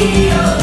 Radio.